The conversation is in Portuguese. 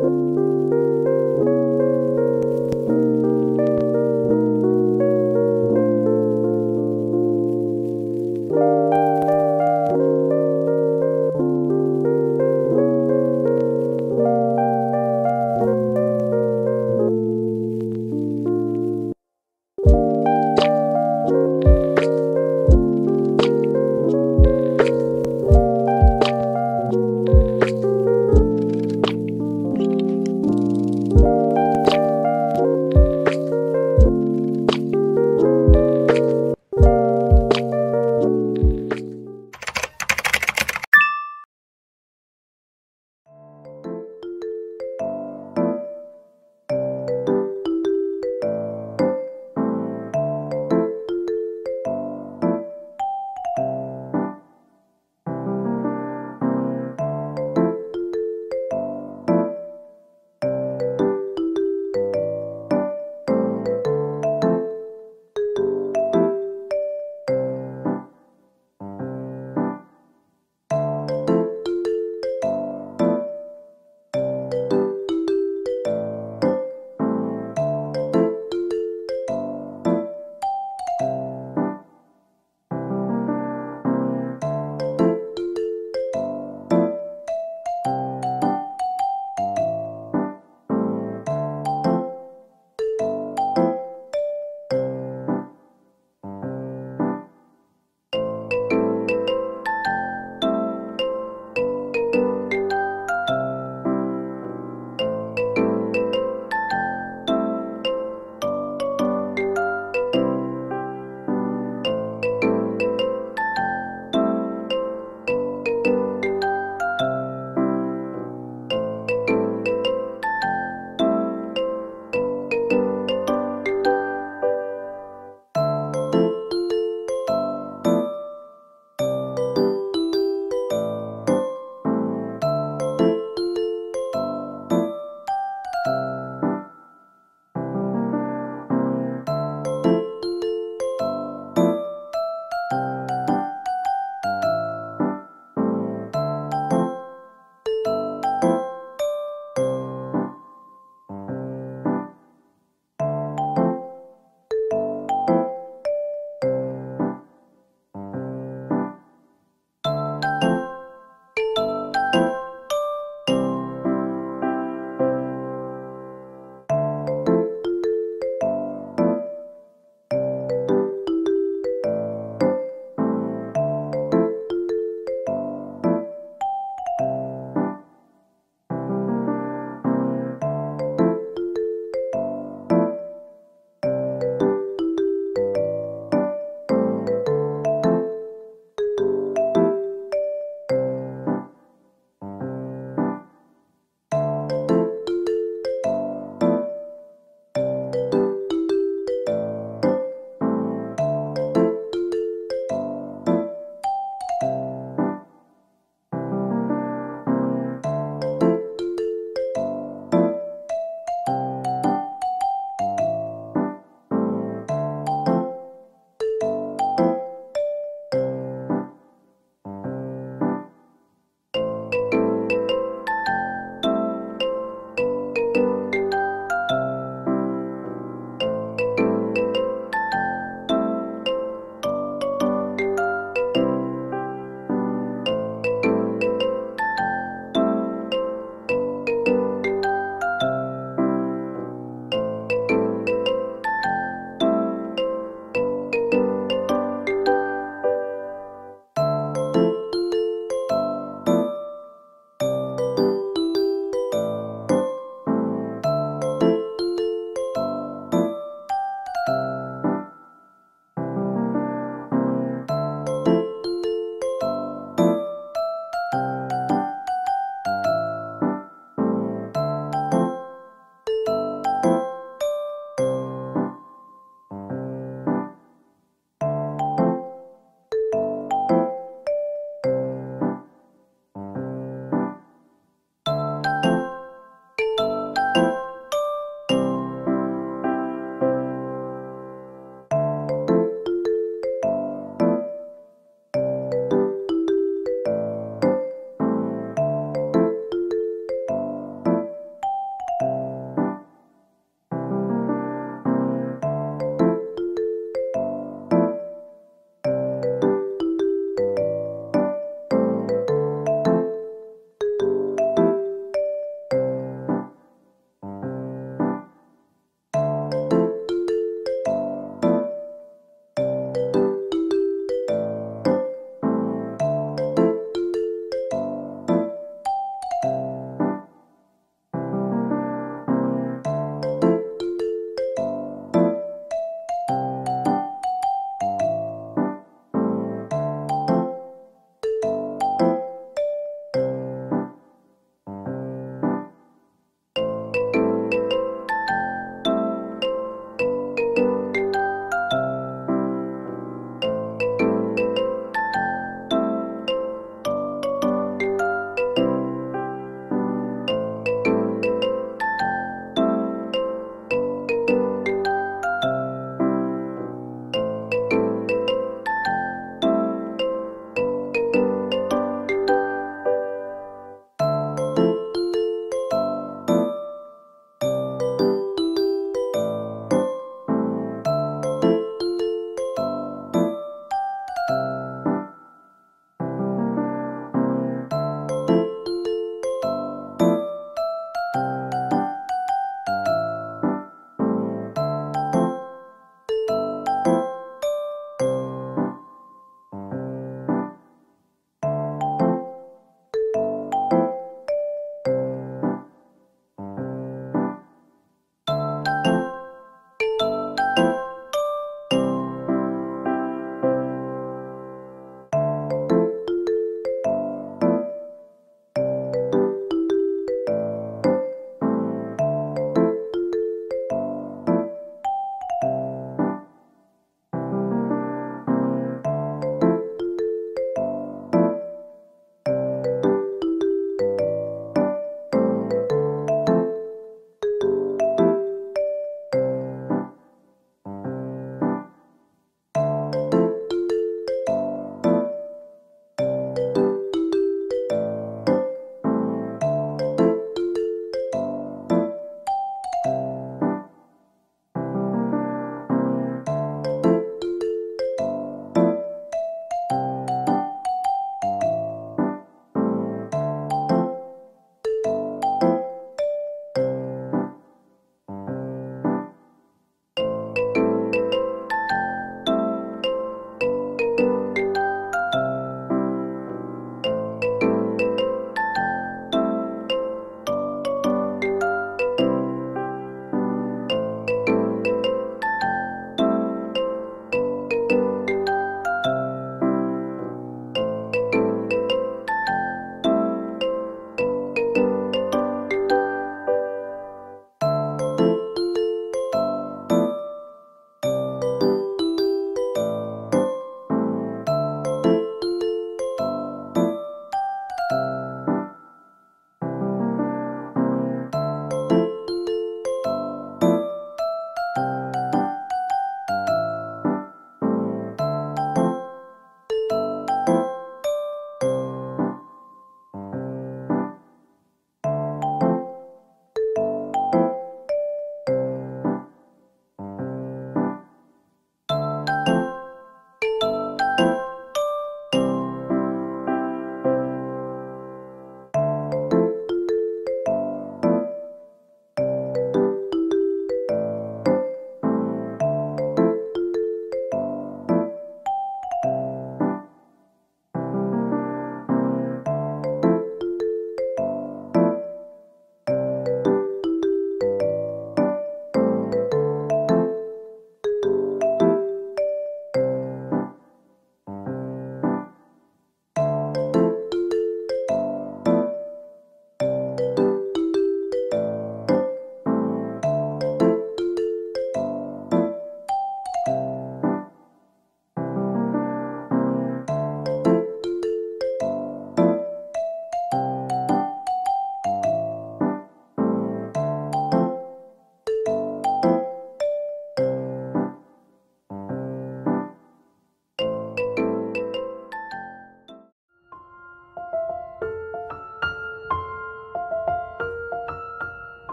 Música